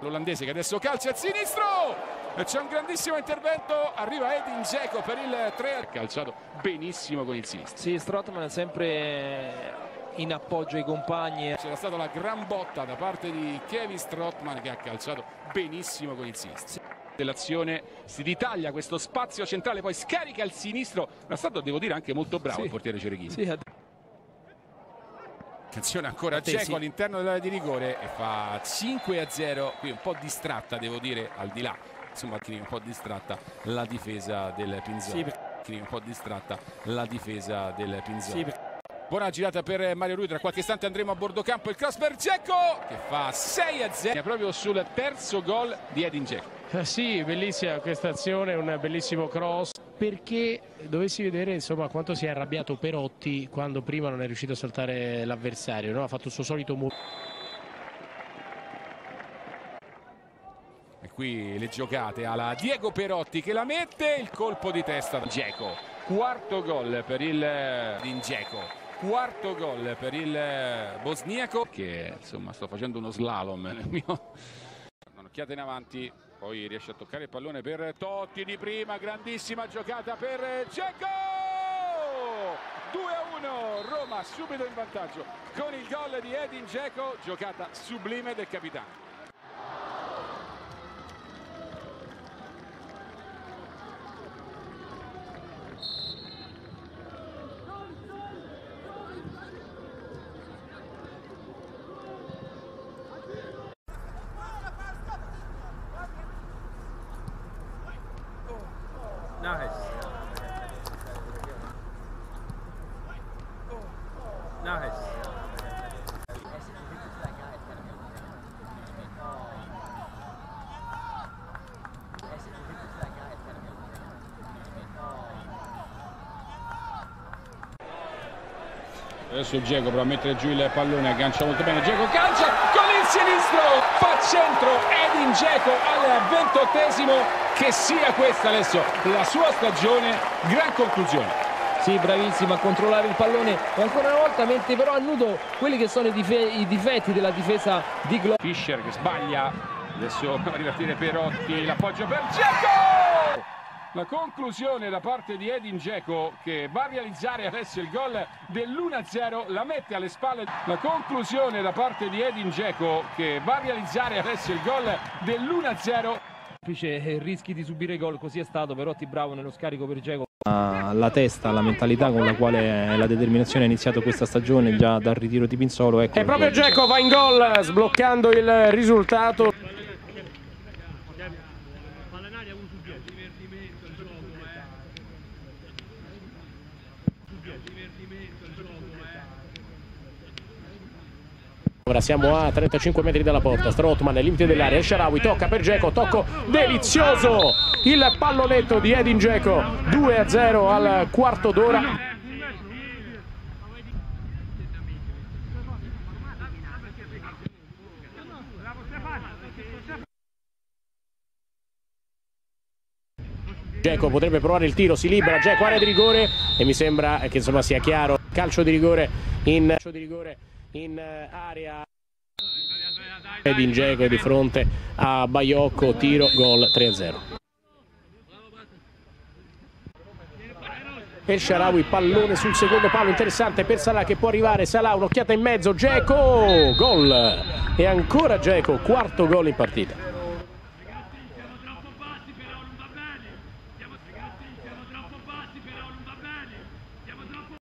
L'olandese che adesso calcia a sinistro. C'è un grandissimo intervento. Arriva Edin Dzeko per il 3 calciato benissimo con il sinistro. Sì, Strottman è sempre in appoggio ai compagni. C'era stata la gran botta da parte di Kevin Strottman che ha calciato benissimo con il sinistro. Dell'azione si ritaglia questo spazio centrale poi scarica il sinistro. È stato devo dire anche molto bravo sì. il portiere Cereghini. Sì, Attenzione ancora Dzeko all'interno dell'area di rigore e fa 5 a 0. Qui un po' distratta, devo dire, al di là. Insomma, un po' distratta la difesa del Pinzone. Sì. Un po' distratta la difesa del Pinzone. Sì. Buona girata per Mario Rui, tra qualche istante andremo a bordo campo, il cross per Dzeko che fa 6 a 0 proprio sul terzo gol di Edin Dzeko. Eh sì, bellissima questa azione, un bellissimo cross perché dovessi vedere insomma, quanto si è arrabbiato Perotti quando prima non è riuscito a saltare l'avversario, no? ha fatto il suo solito muro. E qui le giocate alla Diego Perotti che la mette, il colpo di testa da Dzeko. Quarto gol per il Dzeko quarto gol per il bosniaco che insomma sto facendo uno slalom nel mio un'occhiata in avanti poi riesce a toccare il pallone per Totti di prima grandissima giocata per Cecco 2 a 1 Roma subito in vantaggio con il gol di Edin Dzeko giocata sublime del capitano 那还是。Adesso Diego prova a mettere giù il pallone, aggancia molto bene, Diego calcia con il sinistro, fa centro Edin Dzeko al ventottesimo, che sia questa adesso la sua stagione, gran conclusione. Sì, bravissimo a controllare il pallone e ancora una volta mette però a nudo quelli che sono i, dife i difetti della difesa di Glo. Fischer che sbaglia, adesso va a ripartire Perotti, l'appoggio per Dzeko! La conclusione da parte di Edin Dzeko che va a realizzare adesso il gol dell'1-0, la mette alle spalle. La conclusione da parte di Edin Dzeko che va a realizzare adesso il gol dell'1-0. Rischi di subire gol, così è stato, Perotti bravo nello scarico per Dzeko. La testa, la mentalità con la quale la determinazione ha iniziato questa stagione già dal ritiro di Pinzolo. Ecco e proprio Dzeko va in gol sbloccando il risultato. Ora siamo a 35 metri dalla porta, Strottman nel limite dell'area, El Sharawi tocca per Dzeko, tocco delizioso, il pallonetto di Edin Dzeko, 2 a 0 al quarto d'ora. Dzeko potrebbe provare il tiro, si libera, Dzeko area di rigore e mi sembra che insomma sia chiaro, calcio di rigore in... Di rigore in area Edin Dzeko di fronte a Baiocco, tiro, gol 3-0. El Sharawi, pallone sul secondo palo, interessante per Salah che può arrivare, Salah un'occhiata in mezzo, Dzeko, gol! E ancora Dzeko, quarto gol in partita.